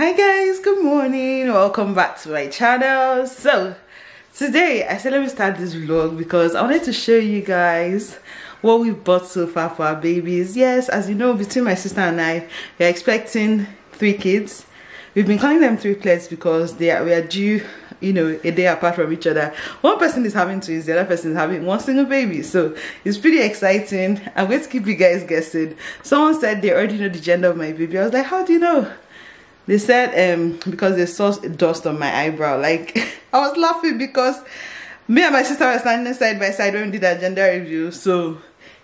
hi guys. Good morning. Welcome back to my channel. So today i said let me start this vlog because i wanted to show you guys what we've bought so far for our babies. Yes as you know between my sister and i we're expecting three kids. We've been calling them triplets because they are we are due you know a day apart from each other. One person is having twins the other person is having one single baby. So it's pretty exciting. I'm going to keep you guys guessing. Someone said they already know the gender of my baby. I was like how do you know they said um because they saw dust on my eyebrow like i was laughing because me and my sister were standing side by side when we did that gender review. So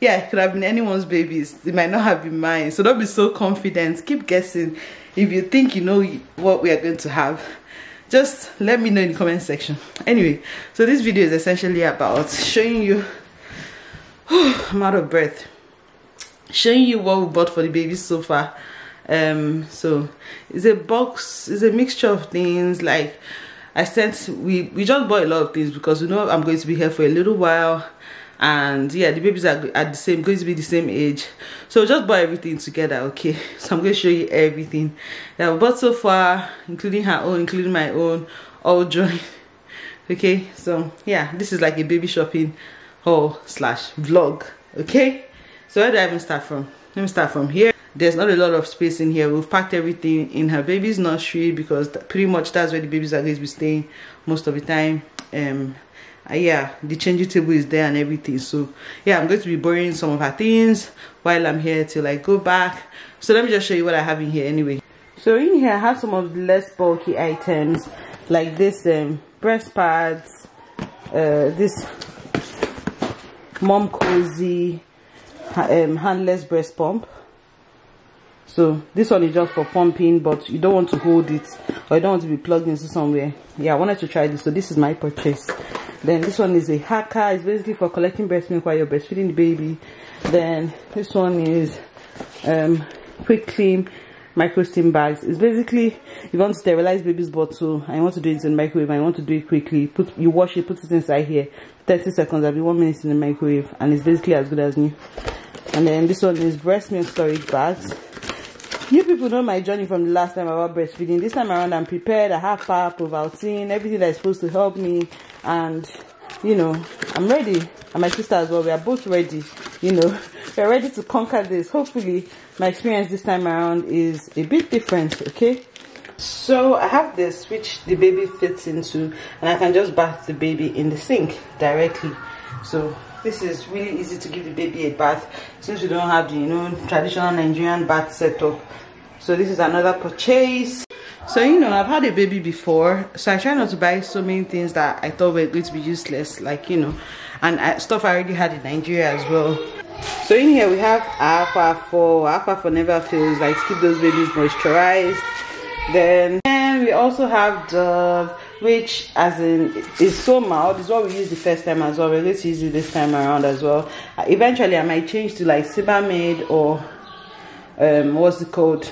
yeah it could have been anyone's babies. It might not have been mine. So don't be so confident. Keep guessing. If you think you know what we are going to have just let me know in the comment section. Anyway so this video is essentially about showing you i'm out of breath showing you what we bought for the babies so far um so it's a box it's a mixture of things. Like i sent we we just bought a lot of things because we know i'm going to be here for a little while. And yeah the babies are at the same going to be the same age. So just buy everything together okay? So i'm going to show you everything that bought so far including her own including my own all joined. Okay? So yeah this is like a baby shopping haul slash vlog okay? So where do i even start from? Let me start from here there's not a lot of space in here. We've packed everything in her baby's nursery because pretty much that's where the babies are going to be staying most of the time. Um uh, yeah the changing table is there and everything. So yeah i'm going to be borrowing some of her things while i'm here till i go back. So let me just show you what i have in here anyway. So in here i have some of the less bulky items like this um breast pads uh this Momcozy um, handless breast pump so this one is just for pumping but you don't want to hold it or you don't want to be plugged into somewhere. Yeah i wanted to try this so this is my purchase. Then this one is a Haakaa. It's basically for collecting breast milk while you're breastfeeding the baby. Then this one is um quick clean micro steam bags. It's basically you want to sterilize baby's bottle i want to do it in the microwave i want to do it quickly. Put you wash it put it inside here. 30 seconds i'll be one minute in the microwave and it's basically as good as new. And then this one is breast milk storage bags you people know my journey from the last time about breastfeeding. This time around i'm prepared. I have pap provaltine everything that is supposed to help me. And you know i'm ready. And my sister as well. We are both ready you know. We're ready to conquer this. Hopefully my experience this time around is a bit different okay? So i have this which the baby fits into. And i can just bath the baby in the sink directly. So this is really easy to give the baby a bath. Since we don't have the you know traditional nigerian bath setup so this is another purchase. So you know i've had a baby before so i try not to buy so many things that i thought were going to be useless like you know and I, stuff i already had in nigeria as well. So in here we have aqua for Aquaphor never fails like keep those babies moisturized. Then and we also have the which as in is so mild. Is what we used the first time as well. We're going to use it this time around as well. Uh, eventually i might change to like Sebamed or um what's it called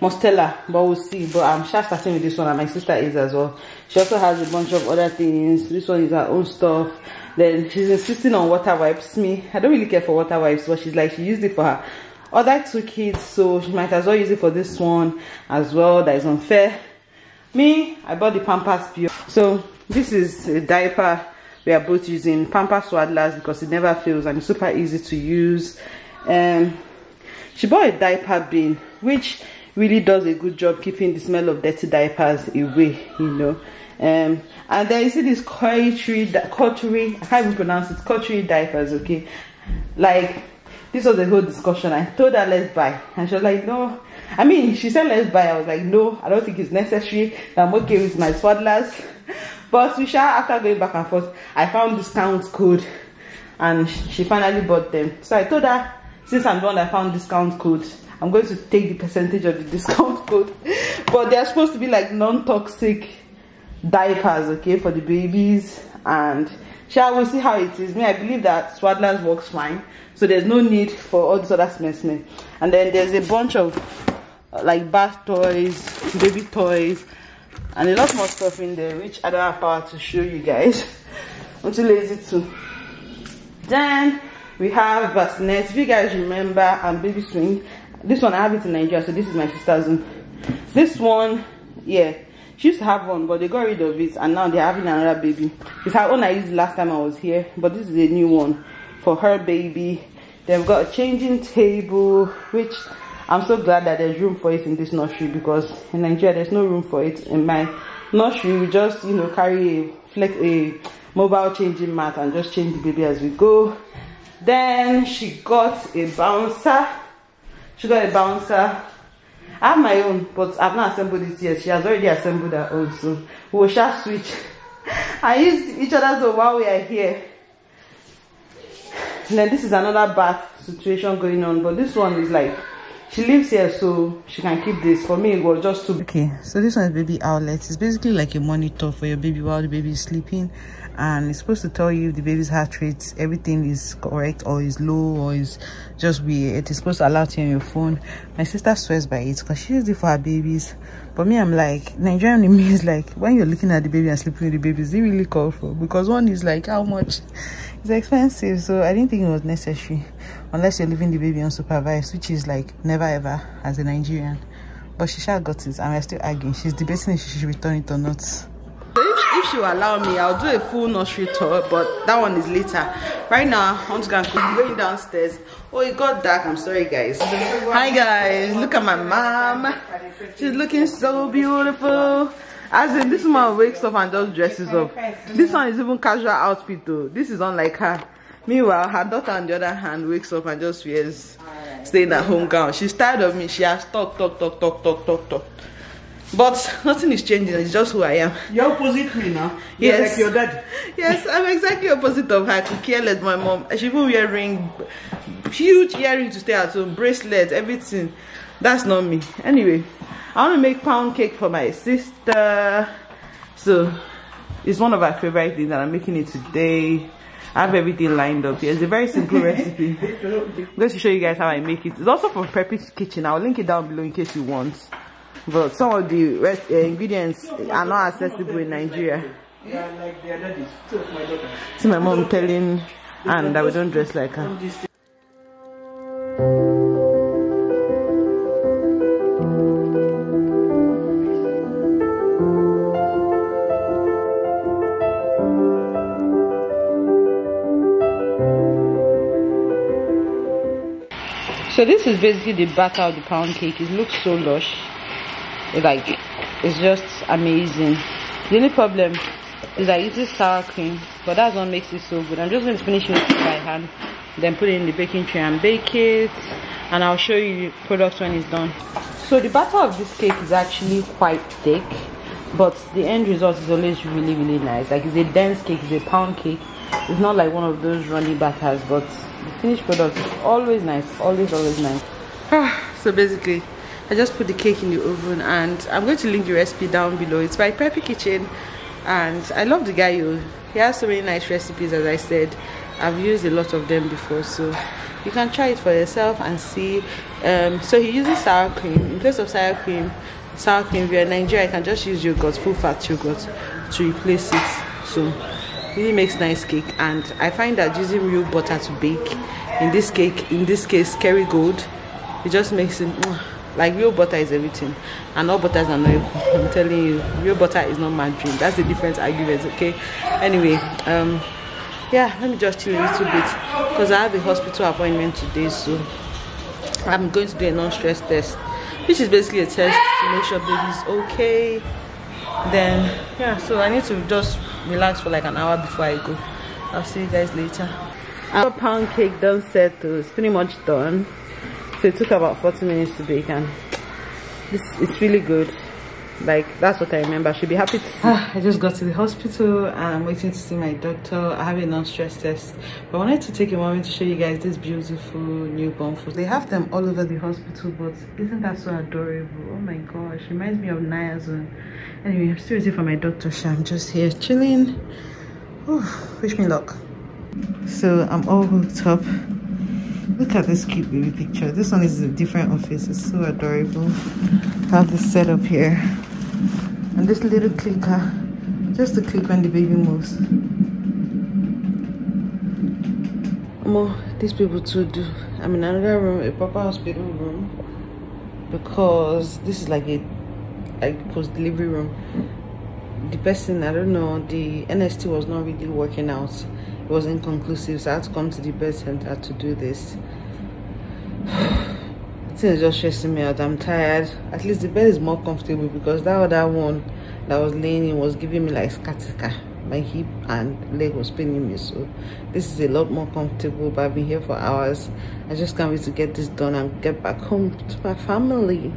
Mustela, but we'll see. But I'm sure starting with this one, and my sister is as well. She also has a bunch of other things. This one is her own stuff. Then she's insisting on water wipes. Me, I don't really care for water wipes, but she's like, she used it for her other two kids, so she might as well use it for this one as well. That is unfair. Me, I bought the Pampers Pure. So this is a diaper we are both using Pampers Swaddlers because it never fails and it's super easy to use. Um, she bought a diaper bin, which really does a good job keeping the smell of dirty diapers away you know. Um and then you see this cottery cottery i can't even pronounce it cottery diapers okay? Like this was the whole discussion. I told her let's buy. And she was like no. I mean she said let's buy. I was like no i don't think it's necessary. I'm okay with my swaddlers. But we shall after going back and forth i found discount code and she finally bought them. So i told her since i'm the one that found discount code I'm going to take the percentage of the discount code. But they're supposed to be like non-toxic diapers, okay, for the babies. And shall we see how it is? Me, I believe that Swaddlers works fine. So there's no need for all this other mess. And then there's a bunch of uh, like bath toys, baby toys, and a lot more stuff in there, which I don't have power to show you guys. I'm too lazy to. Then we have bassinets. If you guys remember, and um, baby swing this one I have it in Nigeria, so this is my sister's one. this one yeah. She used to have one but they got rid of it and now they're having another baby. It's her own i used last time i was here but this is a new one for her baby. They've got a changing table which i'm so glad that there's room for it in this nursery because in nigeria there's no room for it in my nursery. We just you know carry a flex a mobile changing mat and just change the baby as we go. Then she got a bouncer she got a bouncer. I have my own, but I've not assembled it yet. She has already assembled her own, so we shall switch. I use each other's own while we are here. Then this is another bath situation going on, but this one is like she lives here so she can keep this. For me it was just too okay so this one is baby Owlet. It's basically like a monitor for your baby while the baby is sleeping and it's supposed to tell you if the baby's heart rate everything is correct or is low or is just weird. It is supposed to alert you on your phone. My sister swears by it because she uses it for her babies. But me i'm like nigerian it means like when you're looking at the baby and sleeping with the baby is it really called for? Because one is like how much? It's expensive so i didn't think it was necessary. Unless you're leaving the baby unsupervised which is like never ever as a nigerian. But she shall got it and we're still arguing. She's debating if she should return it or not she will allow me i'll do a full nursery tour but that one is later. Right now i'm gonna I'm going downstairs. Oh it got dark. I'm sorry guys. Hi guys. Look at my mom. She's looking so beautiful. As in this one wakes up and just dresses up. This one is even casual outfit though. This is unlike her. Meanwhile her daughter on the other hand wakes up and just wears staying at home gown. She's tired of me. She has talk talk talk talk talk talk talk but nothing is changing it's just who i am you're opposite me now you're yes like your dad yes i'm exactly opposite of her I could care less my mom she even wear ring huge earring to stay at home bracelets everything that's not me anyway I want to make pound cake for my sister. So it's one of our favorite things and I'm making it today. I have everything lined up here. It's a very simple recipe. I'm going to show you guys how I make it. It's also from Preppy's Kitchen. I'll link it down below in case you want. But some of the rest, uh, ingredients are not accessible in Nigeria. like See my mom telling and that we don't dress like her. So this is basically the batter of the pound cake. It looks so lush. Like it's just amazing. The only problem is I use sour cream, but that's what makes it so good. I'm just going to finish it by hand, then put it in the baking tray and bake it. And I'll show you the product when it's done. So the batter of this cake is actually quite thick, but the end result is always really really nice. Like it's a dense cake, it's a pound cake. It's not like one of those runny batters, but the finished product is always nice always always nice so basically i just put the cake in the oven and i'm going to link the recipe down below. It's by Preppy kitchen and i love the guy you he has so many nice recipes as i said. I've used a lot of them before so you can try it for yourself and see. Um, so he uses sour cream. In place of sour cream sour cream if you're in nigeria you can just use yogurt full fat yogurt to replace it. So really makes nice cake and i find that using real butter to bake in this cake in this case kerrygold it just makes it like real butter is everything. And all butters are not equal i'm telling you. Real butter is not margarine that's the different argument okay? Anyway um yeah let me just chill a little bit. Because i have a hospital appointment today so i'm going to do a non-stress test which is basically a test to make sure baby's okay. Then yeah so i need to just relax for like an hour before i go. I'll see you guys later. Our pound cake done settled it's pretty much done so it took about 40 minutes to bake and this it's really good. Like that's what i remember. She'll be happy to see. Ah, i just got to the hospital and i'm waiting to see my doctor. I have a non-stress test but i wanted to take a moment to show you guys this beautiful newborn food. They have them all over the hospital but isn't that so adorable? Oh my gosh reminds me of one anyway i'm still waiting for my doctor so i'm just here chilling. Ooh, wish me luck. So i'm all hooked up look at this cute baby picture. This one is a different office. It's so adorable. Have this setup here. And this little clicker. Just to click when the baby moves. More these people too do. I'm in another room a proper hospital room because this is like a like post delivery room the person i don't know the nst was not really working out. It was inconclusive so i had to come to the birth center to do this. Thing is just stressing me out. I'm tired. At least the bed is more comfortable because that other one that was laying in was giving me like sciatica my hip and leg was paining me so this is a lot more comfortable but i've been here for hours. I just can't wait to get this done and get back home to my family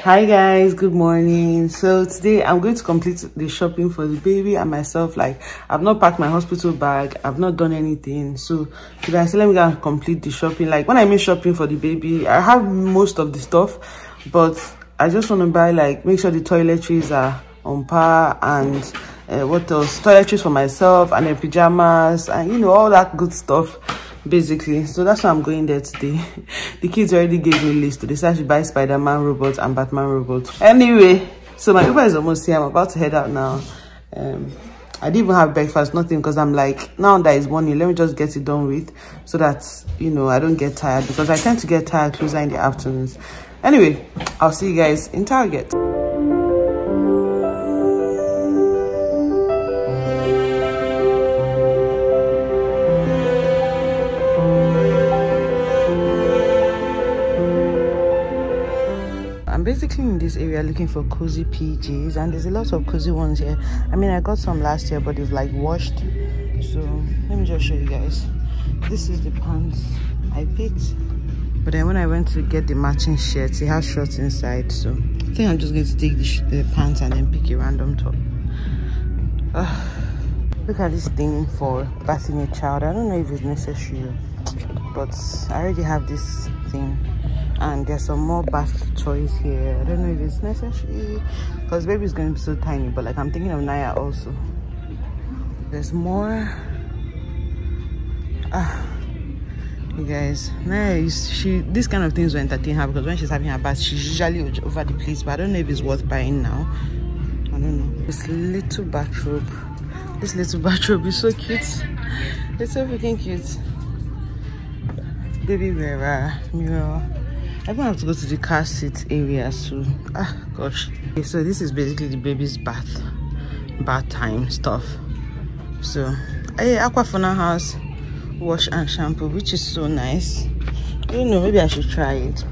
hi guys. Good morning. So today i'm going to complete the shopping for the baby and myself. Like i've not packed my hospital bag. I've not done anything. So today i said let me go and complete the shopping. Like when i mean shopping for the baby i have most of the stuff but i just want to buy like make sure the toiletries are on par and uh, what else? Toiletries for myself and then pajamas and you know all that good stuff basically. So that's why i'm going there today. The kids already gave me a list to decide should buy spider-man robots and batman robots anyway so my uber is almost here. I'm about to head out now. Um i didn't even have breakfast nothing because i'm like now that it's morning let me just get it done with so that you know i don't get tired because i tend to get tired closer in the afternoons. Anyway i'll see you guys in target this area looking for cozy PJs and there's a lot of cozy ones here. I mean, I got some last year, but they've like washed. So let me just show you guys. This is the pants I picked. But then when I went to get the matching shirts, it has shorts inside. So I think I'm just going to take the, the pants and then pick a random top. Uh, look at this thing for bathing a child. I don't know if it's necessary, but I already have this thing and there's some more bath toys here. I don't know if it's necessary because baby is going to be so tiny but like i'm thinking of naya also. There's more. Ah you guys. Naya she this kind of things will entertain her because when she's having her bath she's usually over the place but i don't know if it's worth buying now. I don't know. This little bathrobe. This little bathrobe is so cute. It's so freaking cute. Baby mirror mirror I don't have to go to the car seat area so ah gosh. Okay, so this is basically the baby's bath bath time stuff. So hey aquafina house wash and shampoo which is so nice. I don't know maybe I should try it.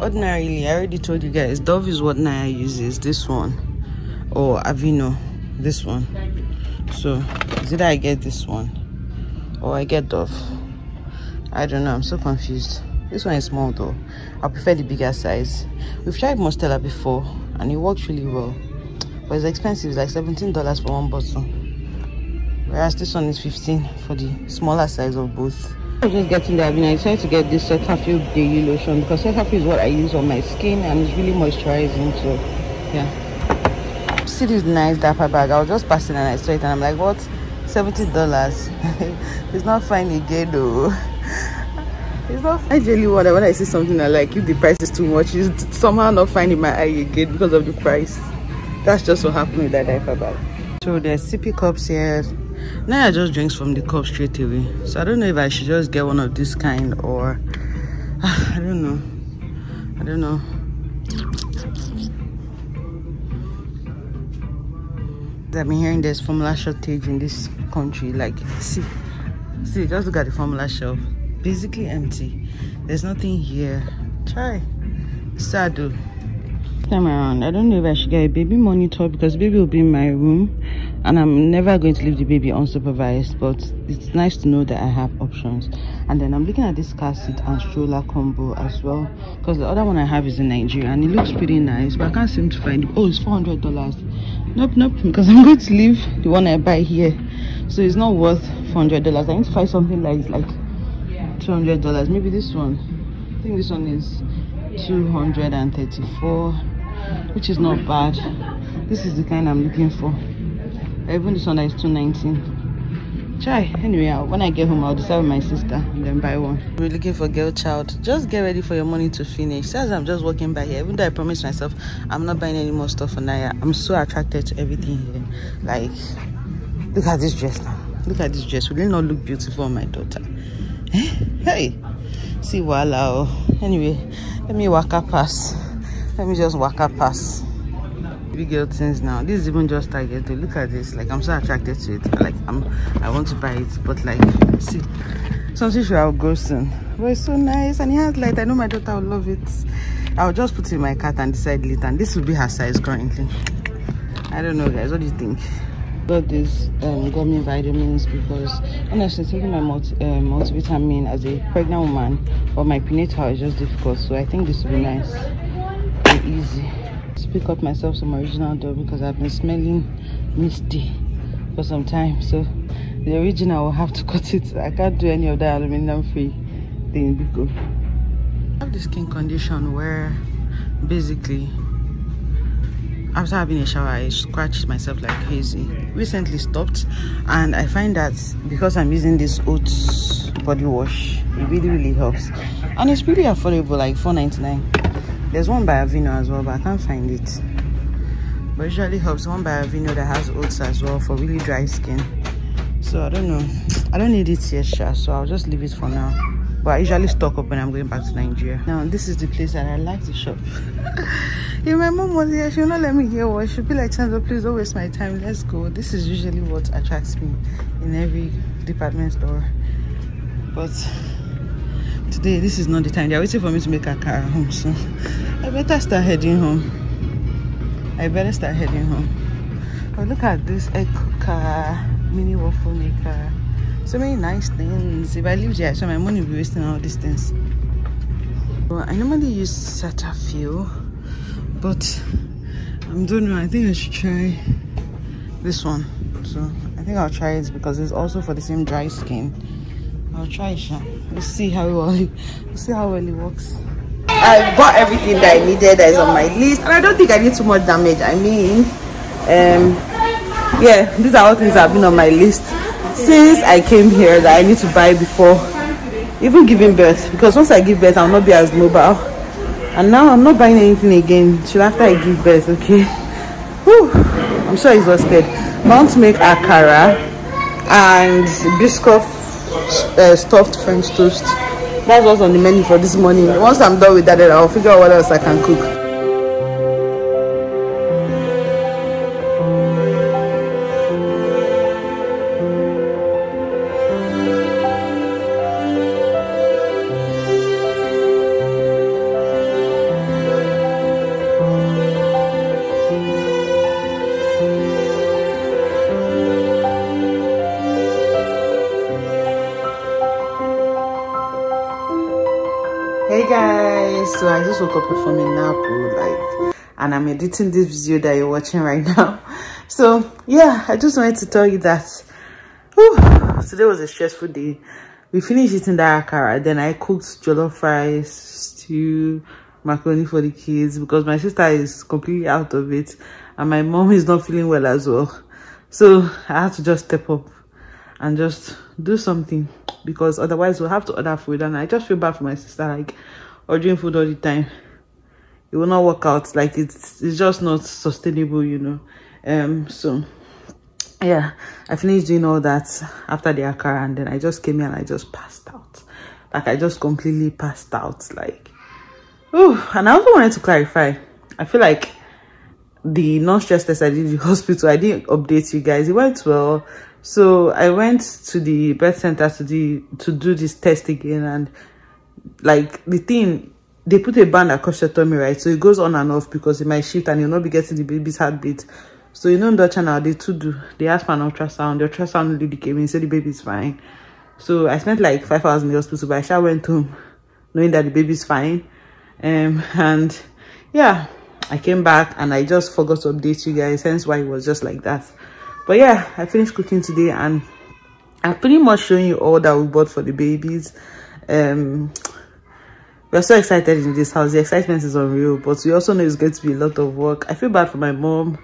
Ordinarily I already told you guys Dove is what Naya uses this one. Or Aveeno this one. So did I get this one? Or I get Dove? I don't know I'm so confused this one is small though i prefer the bigger size we've tried Mustela before and it works really well but it's expensive it's like 17 dollars for one bottle whereas this one is 15 for the smaller size of both I'm just getting there. I mean, I decided to get this Cetaphil Daily Lotion because Cetaphil is what I use on my skin and it's really moisturizing. So, yeah. See this nice dapper bag. I was just passing and I saw it and I'm like, what? $70. it's not fine again though. It's not I generally wonder when I see something I like, if the price is too much, it's somehow not finding my eye again because of the price. That's just what happened with that diaper bag. So there's sippy cups here. Now I just drinks from the cup straight away. So I don't know if I should just get one of this kind or I don't know. I don't know. I've been hearing there's formula shortage in this country. Like, see, see, just look at the formula shelf basically empty. There's nothing here. Try sad time around i don't know if i should get a baby monitor because baby will be in my room and i'm never going to leave the baby unsupervised but it's nice to know that i have options. And then i'm looking at this car seat and stroller combo as well because the other one i have is in nigeria and it looks pretty nice but i can't seem to find it. Oh it's 400 dollars. Nope nope because i'm going to leave the one i buy here. So it's not worth 400 dollars. I need to find something like like 200 dollars maybe this one. I think this one is 234 which is not bad. This is the kind i'm looking for. Even this one is 219 try anyway when i get home i'll decide with my sister and then buy one. We're looking for a girl child. Just get ready for your money to finish. As i'm just walking by here even though i promised myself i'm not buying any more stuff for naya i'm so attracted to everything here. Like look at this dress now. Look at this dress. Will it not look beautiful on my daughter Eh? hey. See voila oh. anyway let me walk up past let me just walk up past big girl things now. This is even just target eh, to look at this like i'm so attracted to it. Like i'm i want to buy it but like see something should go soon. But it's so nice and it has light. I know my daughter will love it. I'll just put it in my cart and decide later. And this will be her size currently. I don't know guys. What do you think got these um, gummy vitamins because honestly taking my multi, uh, multivitamin as a pregnant woman or my prenatal is just difficult. So i think this will be nice and easy. To pick up myself some original Dove because i've been smelling misty for some time. So the original will have to cut it. I can't do any of that aluminum free thing. Because i have the skin condition where basically after having a shower i scratched myself like crazy. Recently stopped and i find that because i'm using this oats body wash it really really helps. And it's really affordable like 4.99 there's one by Aveeno as well but i can't find it. But usually helps. One by Aveeno that has oats as well for really dry skin. So i don't know. I don't need it yet sure. so i'll just leave it for now. But i usually stock up when i'm going back to nigeria. Now this is the place that i like to shop if my mom was here she would not let me hear what she'd be like Sandra, please don't waste my time. Let's go. This is usually what attracts me in every department store. But today this is not the time. They're waiting for me to make a car home so i better start heading home. I better start heading home. Oh look at this egg cooker mini waffle maker. So many nice things. If i lived here so my money will be wasting all these things. Well i normally use cetaphil but I don't know I think I should try this one. So I think I'll try it because it's also for the same dry skin. I'll try it let's see how well it, let's see how well it works. I bought everything that I needed that is on my list and I don't think I need too much damage. I mean um yeah these are all things that have been on my list since I came here that I need to buy before even giving birth. Because once I give birth I'll not be as mobile and now i'm not buying anything again. Till after i give birth okay? Whew. i'm so exhausted. I want to make akara and biscuit uh, stuffed french toast. That's what's on the menu for this morning. Once i'm done with that then i'll figure out what else i can cook guys so i just woke up from a nap like and i'm editing this video that you're watching right now. So yeah i just wanted to tell you that whew, today was a stressful day. We finished eating that akara then i cooked jollof rice stew macaroni for the kids because my sister is completely out of it and my mom is not feeling well as well. So i had to just step up and just do something because otherwise we'll have to order food and i just feel bad for my sister like ordering food all the time it will not work out. Like it's it's just not sustainable you know. Um so yeah i finished doing all that after the akara and then i just came here and i just passed out. Like i just completely passed out like oh and i also wanted to clarify i feel like the non-stress test i did in the hospital i didn't update you guys it went well. So i went to the birth center to the to do this test again and like the thing they put a band across your tummy right? So it goes on and off because it might shift and you'll not be getting the baby's heartbeat. So you know in the channel they too do they asked for an ultrasound. The ultrasound lady came in said the baby's fine. So i spent like five hours in the hospital but i sure went home knowing that the baby's fine. Um and yeah i came back and i just forgot to update you guys hence why it was just like that. But yeah i finished cooking today and i'm pretty much showing you all that we bought for the babies um we're so excited in this house. The excitement is unreal but we also know it's going to be a lot of work. I feel bad for my mom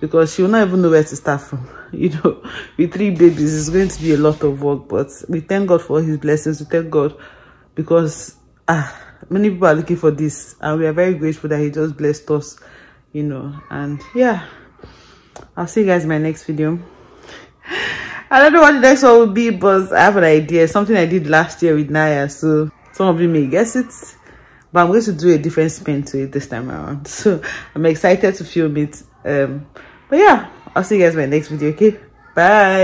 because she will not even know where to start from. You know with three babies it's going to be a lot of work but we thank god for his blessings. We thank god because ah many people are looking for this and we are very grateful that he just blessed us you know and yeah. I'll see you guys in my next video i don't know what the next one will be but i have an idea. Something i did last year with naya so some of you may guess it. But i'm going to do a different spin to it this time around. So i'm excited to film it. Um but yeah i'll see you guys in my next video okay? Bye